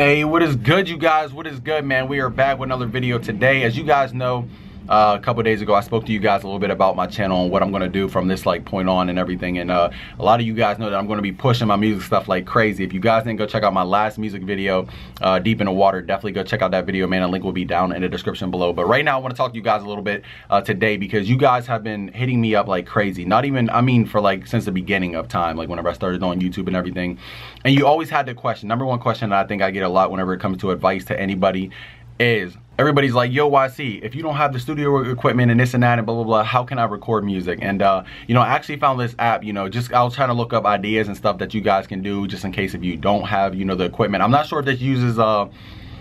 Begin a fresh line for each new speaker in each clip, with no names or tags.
Hey, what is good, you guys? What is good, man? We are back with another video today. As you guys know, uh, a couple days ago I spoke to you guys a little bit about my channel and what I'm gonna do from this like point on and everything. And uh, a lot of you guys know that I'm gonna be pushing my music stuff like crazy. If you guys didn't go check out my last music video uh, deep in the water definitely go check out that video man. A link will be down in the description below. But right now I want to talk to you guys a little bit uh, today because you guys have been hitting me up like crazy. Not even I mean for like since the beginning of time like whenever I started on YouTube and everything. And you always had the question. Number one question that I think I get a lot whenever it comes to advice to anybody is everybody's like, yo, YIC, if you don't have the studio equipment and this and that and blah, blah, blah, how can I record music? And, uh, you know, I actually found this app, you know, just, I was trying to look up ideas and stuff that you guys can do just in case if you don't have, you know, the equipment. I'm not sure if this uses, uh,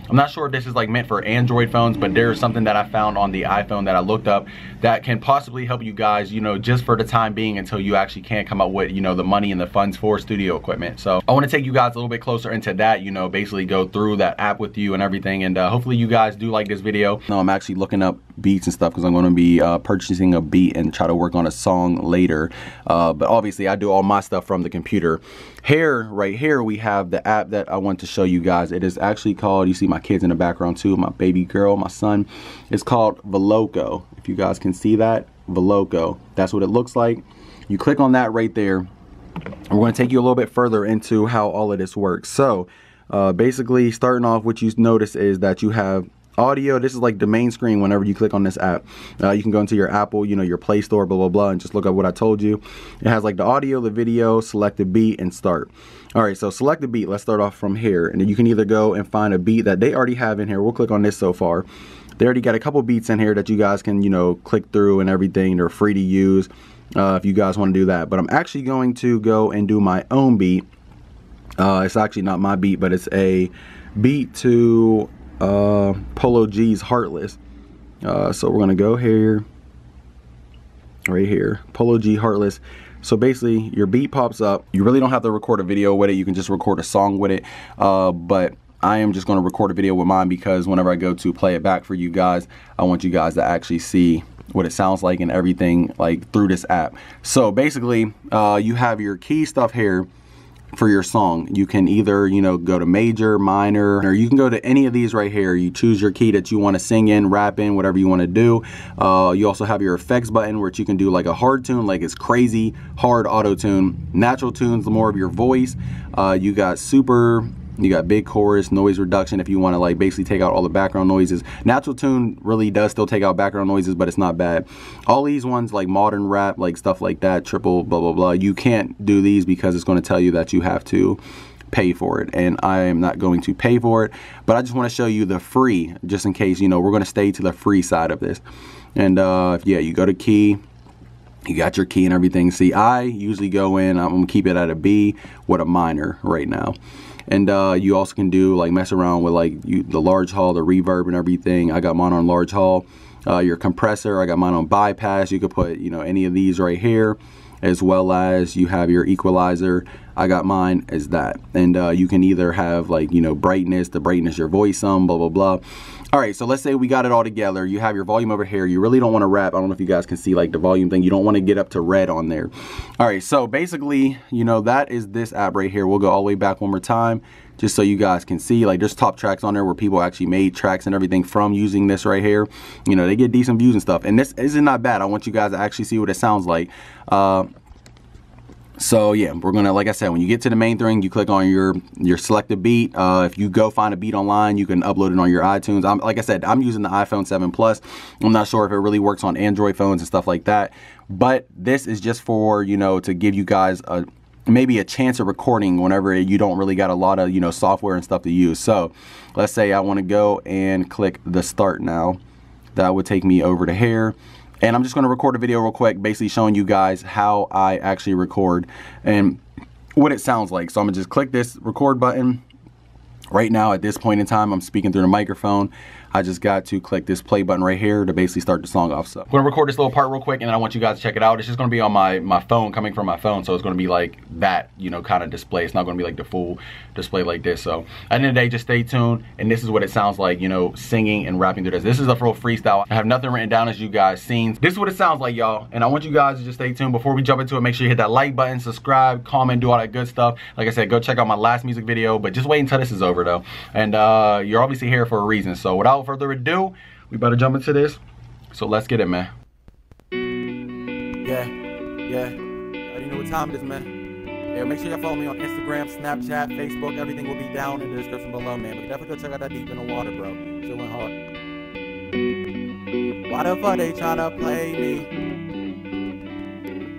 I'm not sure if this is like meant for Android phones, but there's something that I found on the iPhone that I looked up that can possibly help you guys, you know, just for the time being until you actually can come up with, you know, the money and the funds for studio equipment. So I want to take you guys a little bit closer into that, you know, basically go through that app with you and everything. And uh, hopefully you guys do like this video. No, I'm actually looking up beats and stuff because I'm going to be uh, purchasing a beat and try to work on a song later. Uh, but obviously I do all my stuff from the computer. Here, right here, we have the app that I want to show you guys. It is actually called, you see my kids in the background too, my baby girl, my son. It's called Voloco. If you guys can see that, Voloco. That's what it looks like. You click on that right there. We're going to take you a little bit further into how all of this works. So, uh, basically, starting off, what you notice is that you have audio this is like the main screen whenever you click on this app. Uh, you can go into your apple you know your play store blah blah blah and just look up what i told you. It has like the audio the video select the beat and start. All right so select the beat. Let's start off from here and then you can either go and find a beat that they already have in here. We'll click on this so far. They already got a couple beats in here that you guys can you know click through and everything. They're free to use uh, if you guys want to do that. But i'm actually going to go and do my own beat. Uh, it's actually not my beat but it's a beat to uh, Polo G's Heartless. Uh, so we're gonna go here, right here, Polo G Heartless. So basically, your beat pops up. You really don't have to record a video with it. You can just record a song with it. Uh, but I am just gonna record a video with mine because whenever I go to play it back for you guys, I want you guys to actually see what it sounds like and everything like through this app. So basically, uh, you have your key stuff here for your song. You can either, you know, go to major, minor, or you can go to any of these right here. You choose your key that you want to sing in, rap in, whatever you want to do. Uh, you also have your effects button, which you can do like a hard tune, like it's crazy hard auto tune. Natural tunes, the more of your voice. Uh, you got super you got big chorus, noise reduction if you want to like basically take out all the background noises. Natural Tune really does still take out background noises, but it's not bad. All these ones like modern rap, like stuff like that, triple blah blah blah, you can't do these because it's going to tell you that you have to pay for it and I am not going to pay for it but I just want to show you the free just in case you know we're going to stay to the free side of this and uh, yeah you go to key you got your key and everything see I usually go in I'm gonna keep it at a B with a minor right now and uh, you also can do like mess around with like you, the large hall, the reverb and everything. I got mine on large hall. Uh, your compressor, I got mine on bypass. You could put you know any of these right here as well as you have your equalizer. I got mine as that. And uh, you can either have like, you know, brightness, the brightness your voice some, blah, blah, blah. All right, so let's say we got it all together. You have your volume over here. You really don't want to wrap. I don't know if you guys can see like the volume thing. You don't want to get up to red on there. All right, so basically, you know, that is this app right here. We'll go all the way back one more time just so you guys can see like there's top tracks on there where people actually made tracks and everything from using this right here you know they get decent views and stuff and this isn't not bad I want you guys to actually see what it sounds like uh, so yeah, we're gonna, like I said, when you get to the main thing, you click on your your selected beat. Uh, if you go find a beat online, you can upload it on your iTunes. I'm, like I said, I'm using the iPhone 7 Plus. I'm not sure if it really works on Android phones and stuff like that. But this is just for you know to give you guys a maybe a chance of recording whenever you don't really got a lot of you know software and stuff to use. So let's say I want to go and click the start now. That would take me over to here. And I'm just going to record a video real quick, basically showing you guys how I actually record and what it sounds like. So I'm to just click this record button. Right now, at this point in time, I'm speaking through the microphone. I just got to click this play button right here to basically start the song off. So I'm gonna record this little part real quick and then I want you guys to check it out. It's just gonna be on my, my phone, coming from my phone. So it's gonna be like that, you know, kind of display. It's not gonna be like the full display like this. So at the end of the day, just stay tuned. And this is what it sounds like, you know, singing and rapping through this. This is a real freestyle. I have nothing written down as you guys seen. This is what it sounds like, y'all. And I want you guys to just stay tuned. Before we jump into it, make sure you hit that like button, subscribe, comment, do all that good stuff. Like I said, go check out my last music video, but just wait until this is over. though. And uh, you're obviously here for a reason. So without further ado, we better jump into this. So let's get it, man.
Yeah, yeah. I already know what time it is, man. Yeah, make sure y'all follow me on Instagram, Snapchat, Facebook. Everything will be down in the description below, man. But definitely go check out that Deep in the Water, bro. Shit went hard. Why the fuck they tryna play me?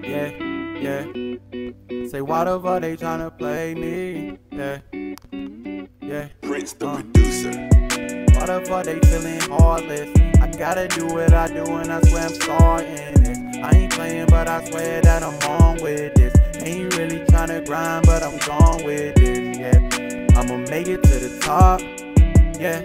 Yeah, yeah. Say why the fuck they tryna play me? Yeah, yeah.
Prince the
Uh.
producer.
Why the fuck they feeling heartless? I gotta do what I do and I swear I'm starting this. I ain't playing, but I swear that I'm on with this. Ain't really tryna grind, but I'm gone with this, yeah. I'ma make it to the top, yeah.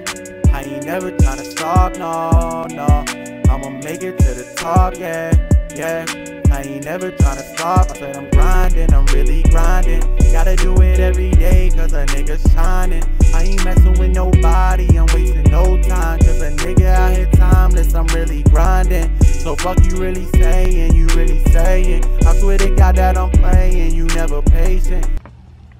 I ain't never tryna stop, no, no. I'ma make it to the top, yeah, yeah. I ain't never tryna stop. I said I'm grinding, I'm really grinding. Gotta do it every day, cause a nigga shining. I ain't messing with nobody, I'm wasting no time. Cause a nigga out here timeless, I'm really grinding. So fuck you really saying, you really saying. I swear to God that I'm playing, you never patient.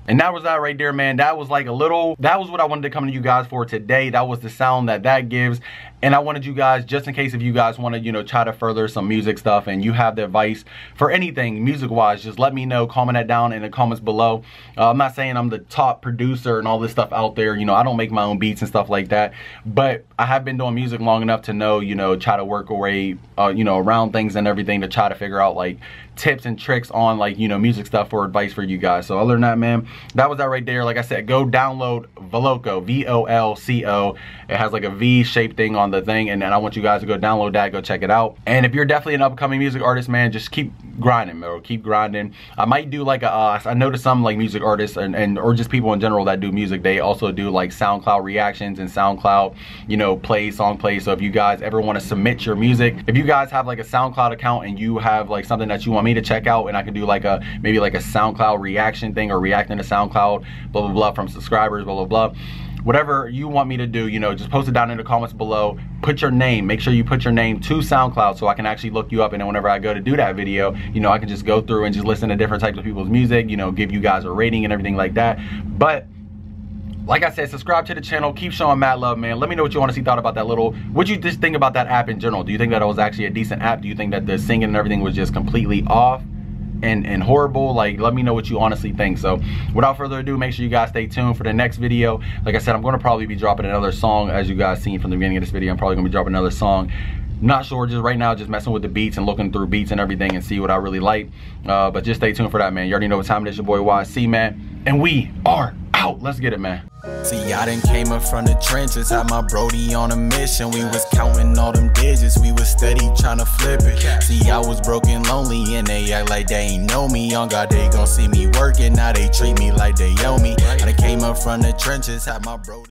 And that was that right there, man. That was like a little, that was what I wanted to come to you guys for today. That was the sound that that gives. And I wanted you guys, just in case if you guys want to, you know, try to further some music stuff and you have the advice for anything music wise, just let me know. Comment that down in the comments below. Uh, I'm not saying I'm the top producer and all this stuff out there. You know, I don't make my own beats and stuff like that. But I have been doing music long enough to know, you know, try to work away, uh, you know, around things and everything to try to figure out like tips and tricks on like, you know, music stuff for advice for you guys. So other than that, man, that was that right there. Like I said, go download Volco, V-O-L-C-O. It has like a V shaped thing on the thing. And then I want you guys to go download that, go check it out. And if you're definitely an upcoming music artist, man, just keep grinding, bro. Keep grinding. I might do like a, uh, I noticed some like music artists and, and or just people in general that do music, they also do like SoundCloud reactions and SoundCloud, you know, play, song play. So if you guys ever want to submit your music, if you guys have like a SoundCloud account and you have like something that you want me to check out and I can do like a, maybe like a SoundCloud reaction thing or reacting to SoundCloud, blah, blah, blah, from subscribers, blah, blah, blah whatever you want me to do, you know, just post it down in the comments below. Put your name, make sure you put your name to SoundCloud so I can actually look you up. And then whenever I go to do that video, you know, I can just go through and just listen to different types of people's music, you know, give you guys a rating and everything like that. But like I said, subscribe to the channel. Keep showing Matt love, man. Let me know what you want to see thought about that little. What you just think about that app in general? Do you think that it was actually a decent app? Do you think that the singing and everything was just completely off? And and horrible like let me know what you honestly think. So without further ado make sure you guys stay tuned for the next video. Like i said i'm to probably be dropping another song as you guys seen from the beginning of this video. I'm probably to be dropping another song not sure just right now just messing with the beats and looking through beats and everything and see what i really like uh, but just stay tuned for that man you already know what time it is your boy YIC man and we are out let's get it man
See, I done came up from the trenches, had my Brody on a mission. We was counting all them digits, we was steady trying to flip it. See, I was broken, lonely, and they act like they ain't know me. On God, they gon' see me working, now they treat me like they owe me. I done came up from the trenches, had my Brody.